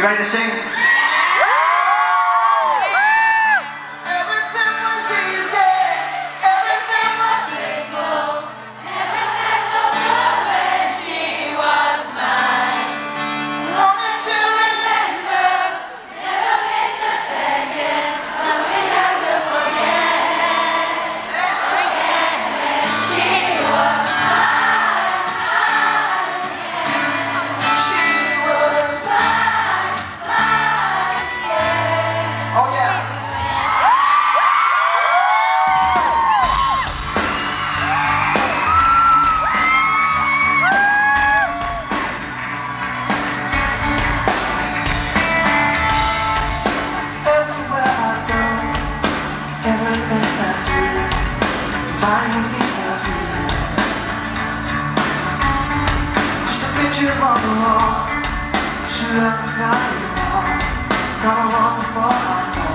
You ready to sing? trouble, should have been right. Gotta walk before I fall.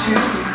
to